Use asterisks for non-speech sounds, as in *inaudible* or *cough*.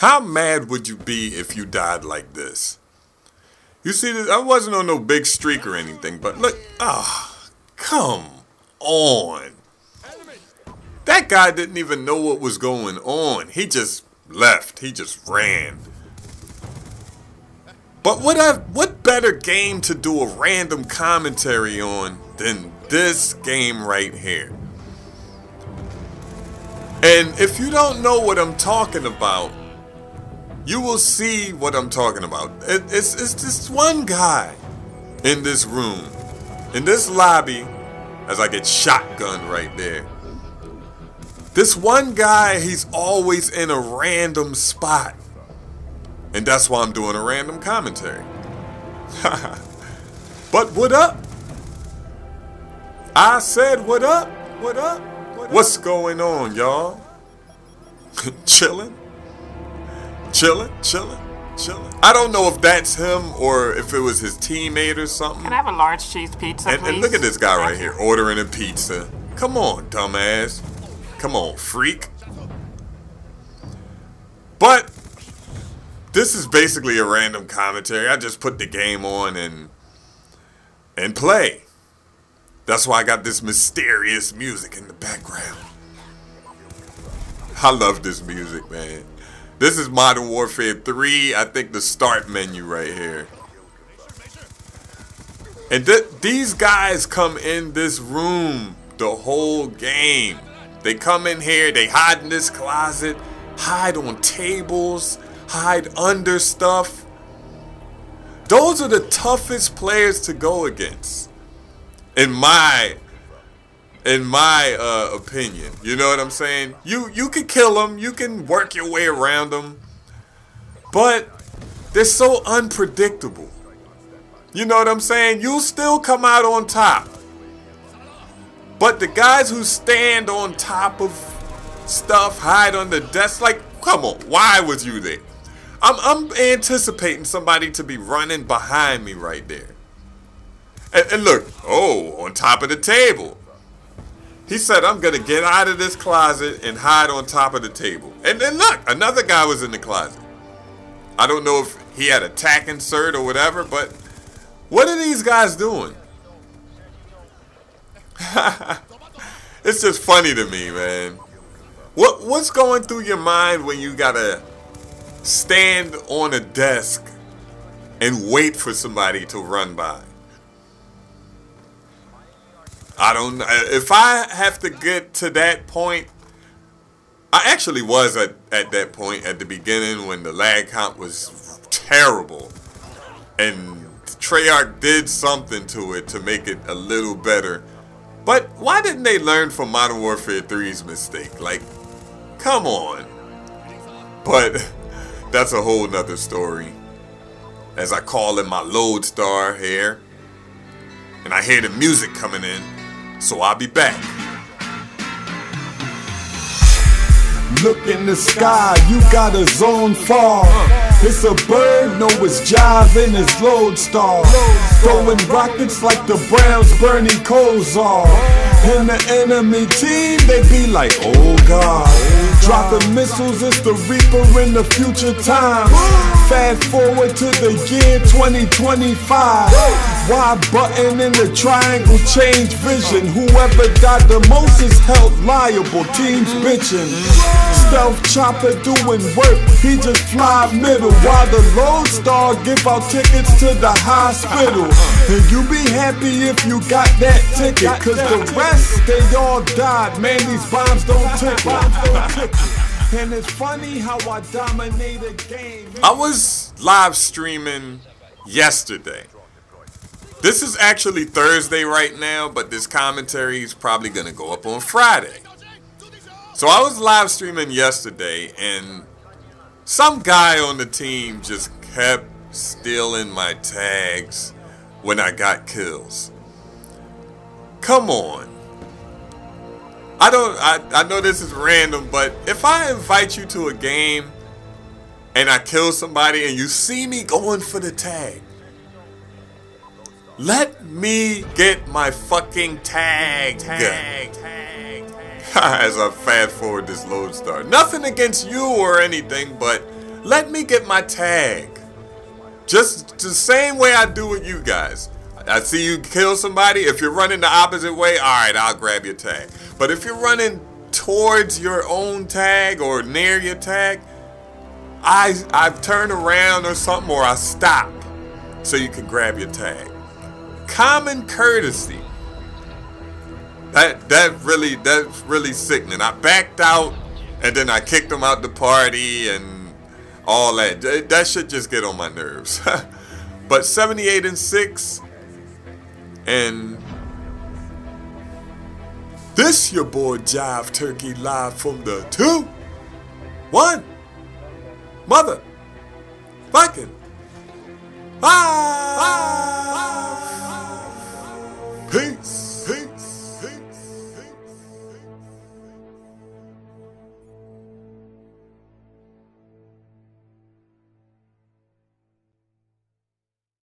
How mad would you be if you died like this? You see, I wasn't on no big streak or anything, but look, ah, oh, come on. That guy didn't even know what was going on. He just left. He just ran. But what I, what better game to do a random commentary on than this game right here? And if you don't know what I'm talking about, you will see what I'm talking about. It, it's, it's this one guy in this room, in this lobby, as I get shotgun right there. This one guy, he's always in a random spot. And that's why I'm doing a random commentary. *laughs* but what up? I said what up? What up? What up? What's going on, y'all? *laughs* chilling? Chilling? Chilling? Chilling? I don't know if that's him or if it was his teammate or something. Can I have a large cheese pizza, and, and look at this guy right here ordering a pizza. Come on, dumbass. Come on, freak. But this is basically a random commentary. I just put the game on and and play. That's why I got this mysterious music in the background. I love this music, man. This is Modern Warfare 3. I think the start menu right here. And th these guys come in this room the whole game. They come in here, they hide in this closet, hide on tables, hide under stuff. Those are the toughest players to go against. In my in my uh, opinion. You know what I'm saying? You you can kill them, you can work your way around them, but they're so unpredictable. You know what I'm saying? You'll still come out on top. But the guys who stand on top of stuff, hide on the desk, like, come on, why was you there? I'm, I'm anticipating somebody to be running behind me right there. And, and look, oh, on top of the table. He said, I'm going to get out of this closet and hide on top of the table. And then look, another guy was in the closet. I don't know if he had a tac insert or whatever, but what are these guys doing? *laughs* it's just funny to me, man. What What's going through your mind when you gotta stand on a desk and wait for somebody to run by? I don't know. If I have to get to that point, I actually was at, at that point at the beginning when the lag count was terrible. And Treyarch did something to it to make it a little better. But why didn't they learn from Modern Warfare 3's mistake? Like, come on. But *laughs* that's a whole nother story. As I call in my Lodestar here. And I hear the music coming in. So I'll be back. Look in the sky, you got a zone far. It's a bird, no, it's Jive in his Lodestar. Throwing rockets like the Browns Bernie Kosar. And the enemy team, they be like, oh God. Dropping missiles, it's the Reaper in the future time. Fast forward to the year 2025. Y button in the triangle, change vision. Whoever died the most is held liable. Teams bitching. Stealth chopper doing work, he just fly middle. While the Lodestar give out tickets to the hospital. And you be happy if you got that ticket. Cause the rest, they all died. Man, these bombs don't tickle. And it's funny how I dominate game. I was live streaming yesterday. This is actually Thursday right now, but this commentary is probably going to go up on Friday. So I was live streaming yesterday, and some guy on the team just kept stealing my tags when I got kills. Come on. I don't I, I know this is random, but if I invite you to a game and I kill somebody and you see me going for the tag, let me get my fucking tag. Tag, tag, tag. *laughs* As I fast forward this Lodestar. Nothing against you or anything, but let me get my tag. Just the same way I do with you guys. I see you kill somebody. If you're running the opposite way, all right, I'll grab your tag. But if you're running towards your own tag or near your tag, I I turn around or something or I stop so you can grab your tag. Common courtesy. That that really that's really sickening. I backed out and then I kicked them out the party and all that. That should just get on my nerves. *laughs* but 78 and 6 and this your boy Jive Turkey live from the 2 1 Mother fucking Ah!